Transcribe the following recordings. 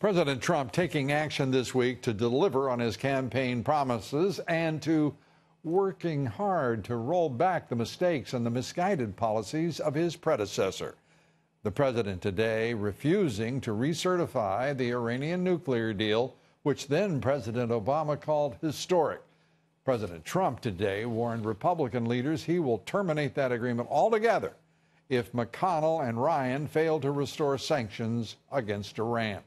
President Trump taking action this week to deliver on his campaign promises and to working hard to roll back the mistakes and the misguided policies of his predecessor. The president today refusing to recertify the Iranian nuclear deal, which then President Obama called historic. President Trump today warned Republican leaders he will terminate that agreement altogether if McConnell and Ryan fail to restore sanctions against Iran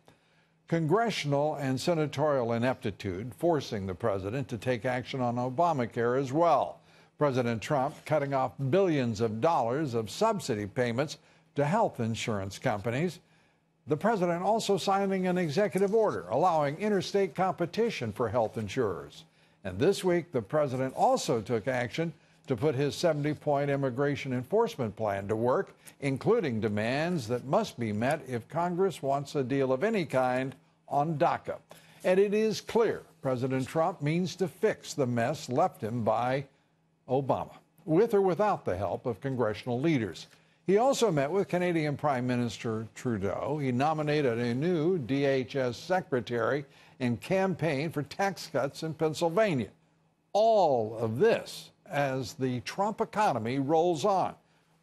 congressional and senatorial ineptitude forcing the president to take action on Obamacare as well. President Trump cutting off billions of dollars of subsidy payments to health insurance companies. The president also signing an executive order allowing interstate competition for health insurers. And this week, the president also took action to put his 70 point immigration enforcement plan to work, including demands that must be met if Congress wants a deal of any kind on DACA. And it is clear President Trump means to fix the mess left him by Obama, with or without the help of congressional leaders. He also met with Canadian Prime Minister Trudeau. He nominated a new DHS secretary and campaigned for tax cuts in Pennsylvania. All of this as the Trump economy rolls on.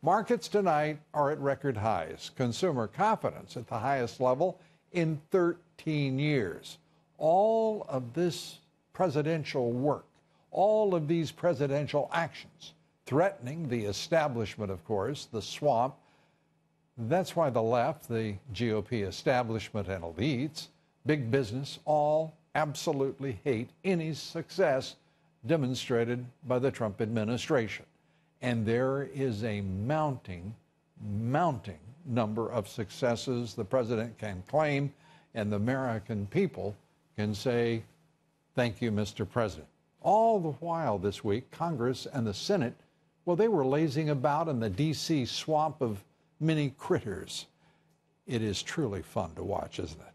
Markets tonight are at record highs. Consumer confidence at the highest level in 13 years. All of this presidential work, all of these presidential actions, threatening the establishment, of course, the swamp. That's why the left, the GOP establishment and elites, big business, all absolutely hate any success demonstrated by the Trump administration. And there is a mounting, mounting number of successes the president can claim, and the American people can say, Thank you, Mr. President. All the while this week, Congress and the Senate, well, they were lazing about in the D.C. swamp of many critters. It is truly fun to watch, isn't it?